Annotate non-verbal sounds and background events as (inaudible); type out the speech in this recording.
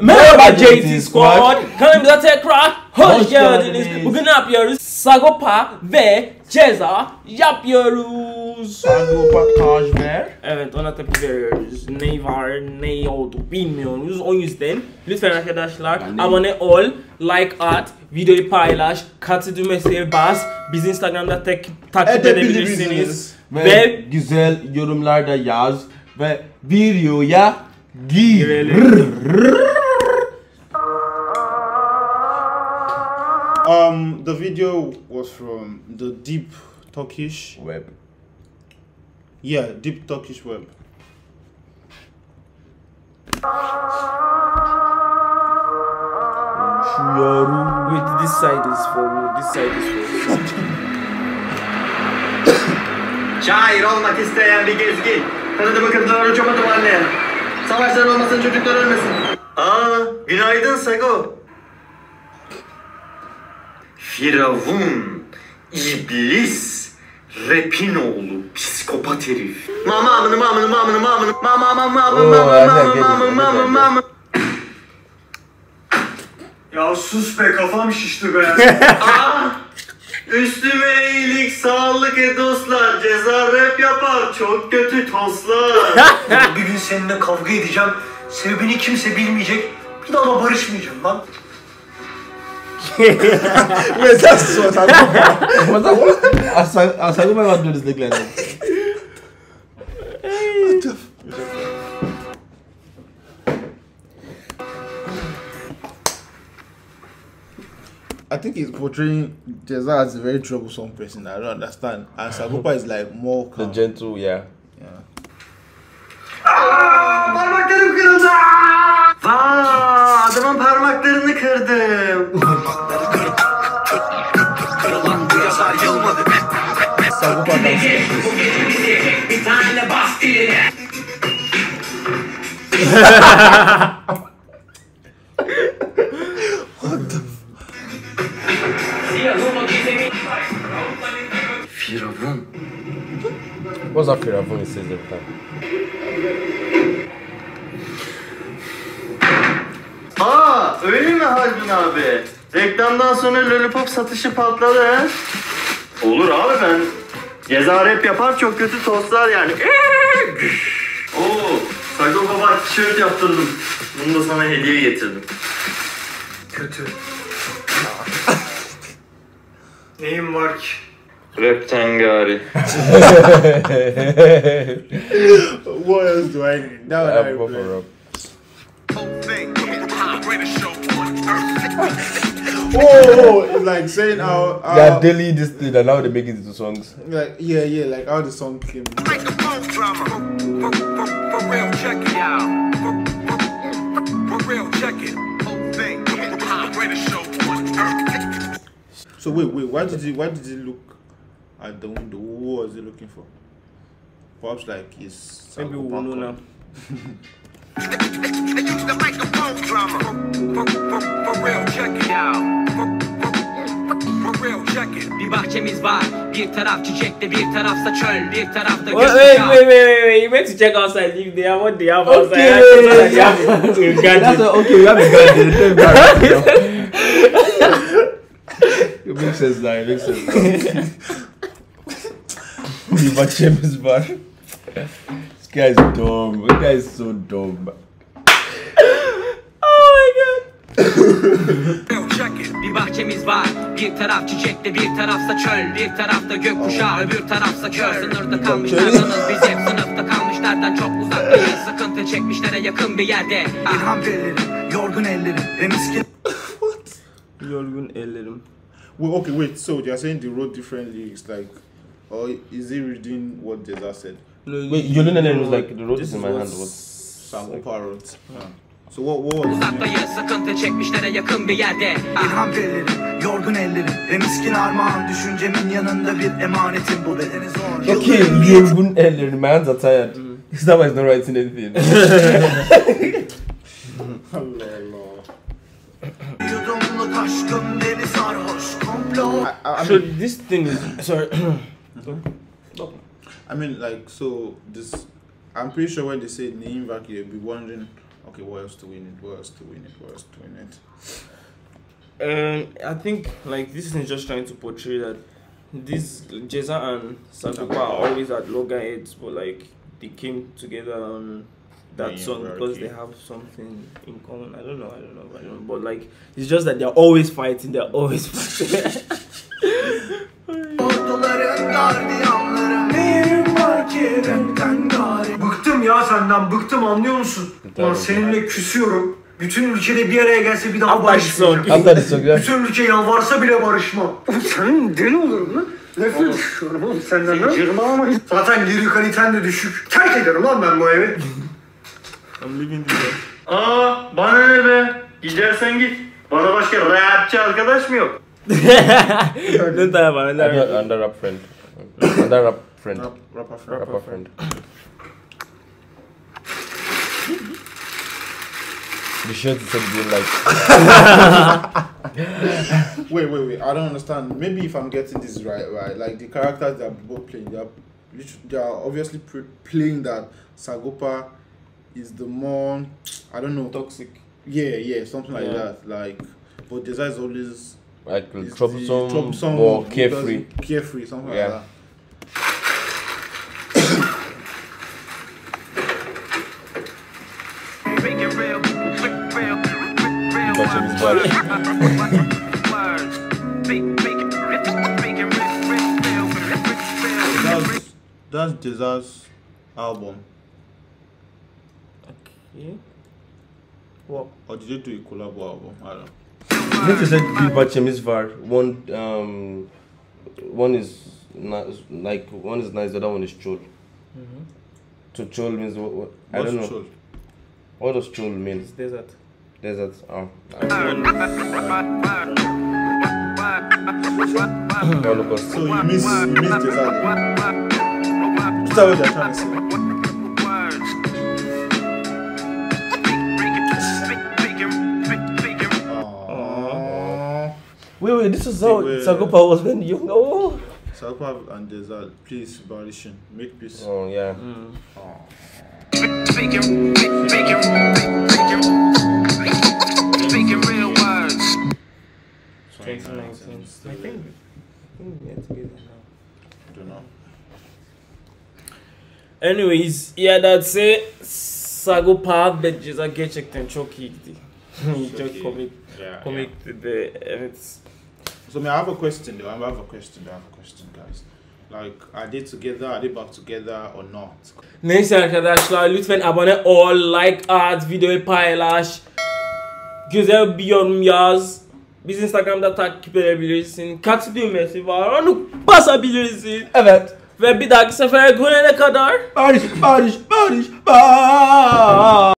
Merhaba JT Squad. Kanalımıza tekrar hoş, Hoş geldiniz. geldiniz. Bugün ne yapıyoruz? Sagopa ve Ceza yapıyoruz. Sagopa Kajmer. Evet ona tepki veriyoruz. Ne var ne oldu bilmiyoruz. O yüzden lütfen arkadaşlar abone ol, like at, videoyu paylaş, katı düğmesine bas. Biz Instagram'da tek takip edebilirsiniz. Edebilirsiniz. Ve, Ve, güzel yorumlarda yaz ve videoya gir. Um, the video was from the deep Turkish, Web. yeah, deep Turkish web. Wait, this side is for this side is for. Şair olmak isteyen bir gezgin. Tanıdığımı kırdılar uçamadım anne. Savaşlar olmasın çocuklar ölmesin. Aa, günaydın Sago. Firavun, iblis, rapin oğlu, psikopat herif. Mama amını mamını mamını mamını mama mama mama mama mama mama mama Ya sus be kafam şişti be. Aa, Üstüme iyilik sağlık e dostlar Ceza rap yapar çok kötü toslar bir gün seninle kavga edeceğim. Sebebini kimse bilmeyecek. Bir daha da barışmayacağım lan. Wait, that's what I What's that? I sang, I sang my man do this like that. I think he's portraying Jeza as a very troublesome person. I don't understand. And Sagopa is like more The calm. gentle, yeah. yeah. Parmaklarım kırıldı Vaa adamın parmaklarını kırdım Sagopa dance. Bir tane bas diline. Firavun What's that Firavun every time? Aa öyle mi Haldun abi? Reklamdan sonra lollipop satışı patladı he? Olur abi ben Ceza rap yapar çok kötü tostlar yani (laughs) Oo Sagopa bak tişört yaptırdım Bunu da sana hediye getirdim Kötü. (laughs) Neyim var ki? Rap tengari What else do I need? Now Yeah, I go play. Oh, it's like saying how, how Yeah, daily this thing and now they make it into songs. like yeah, yeah, like how the song came. Microphone drama. For, for, for real, check it out. For, for, for real, check it. Whole thing. The greatest show on earth. So wait, wait, why did he why did he look at the window? What was he looking for? Perhaps like his Maybe we (laughs) Bir bahçemiz var. Bir taraf çiçekli, bir tarafsa çöl, bir tarafta Wait, wait, wait, wait, wait. You went to check outside. They have what they have outside. Okay. Have That's a, okay, we have a there. Grab it. Makes sense now. It makes sense now. The Bachemis bar. This guy is dumb. This guy is so dumb. Oh my god. (laughs) Bir bahçemiz var. Bir taraf çiçekli, bir tarafsa çöl, bir tarafta gökkuşağı, öbür tarafsa köl. Sınırda kalmışlardanız biz hep sınıfta kalmışlardan çok uzaktayız. Sıkıntı çekmişlere yakın bir yerde. İlham ellerim, yorgun ellerim ve miskin (laughs) Yorgun ellerim. Well, okay, wait. So they are saying they wrote different lyrics, like, or is he reading what Jeza said? Wait, Yolun and was like, the road is in my hand. What? Sagopa. Yeah. So what what was the name? Uzaktayız, sıkıntı çekmişlere yakın bir yerde. Ah. İlham ellerim, yorgun ellerim ve miskin armağan Düşüncemin yanında bir emanetim bu bedeni zor Okay, Yorgun Eller, my hands are tired. Is that why he's not writing anything? Allah, Allah. Deli sarhoş komplo So this thing is sorry. I mean, like, so this. I'm pretty sure when they say Neem Vaki, you'll be wondering Okay, what else to win it? What else to win it? What else to win it? Um, I think like this is just trying to portray that this Jeza and Sagopa are always at loggerheads, but like they came together on that Yeah, song because okay. they have something in common. I don't know, I don't know, I don't know. But like it's just that they're always fighting. They're always (laughs) senden bıktım anlıyor musun? Ulan seninle küsüyorum. Bütün ülkede bir araya gelse bir daha barışmayacağım. Bütün ülke yalvarsa bile barışmam. Senin deli olurum lan. Nefret ediyorum oğlum senden lan. Cırmalama. Zaten geri kaliten de düşük. Terk ederim lan ben bu evi. I'm leaving this. Aa bana ne be? Gidersen git. Bana başka rapçi arkadaş mı yok? (laughs) Tell about Under, that. under rap friend. under rap friend. Rap, rapper friend. Rapper friend. The shirt said you like. (laughs) Wait, wait, wait. I don't understand. Maybe if I'm getting this right, right? Like the characters they're both playing, they are, they are obviously pre- playing that Sagopa is the more, I don't know. Toxic. Yeah, yeah, something like Yeah. that. Like, but Deza is always Like is the troublesome, troublesome or carefree. carefree, something Yeah. like that. Real. That's that's Deza's album. Okay. What? Or did they do a collab album? I don't know. I think they said Bill Bachem's var. One, um, one is nice, like one is nice. The other one is chol. So chol means what? what I don't know. Chol? What does chol mean? It's desert. Desert. Oh. Holocaust. So you miss you miss Deza. then? Is that what they're trying to say? Aww. Wait, wait. This is how Wait. Sagopa was when young. Oh. Sagopa and Deza, please, Barishan, make peace. Oh yeah. Speaking, speaking, Anyways, yeah, that's it. Sagopa ve ceza gerçekten çok iyiydi. (laughs) çok komik, Yeah, komikti de evet. So, may I have a question though? I have a question. I have a question, guys. Like, are they together? Are they back together or not? Neyse arkadaşlar lütfen abone ol, like at, videoyu paylaş. Güzel bir yorum yaz. Biz Instagram'da takip edebilirsin. Katı düğmesi var onu basabilirsin. Evet. Ve bir dahaki sefere görene kadar Barış, Barış, Barış, Barış.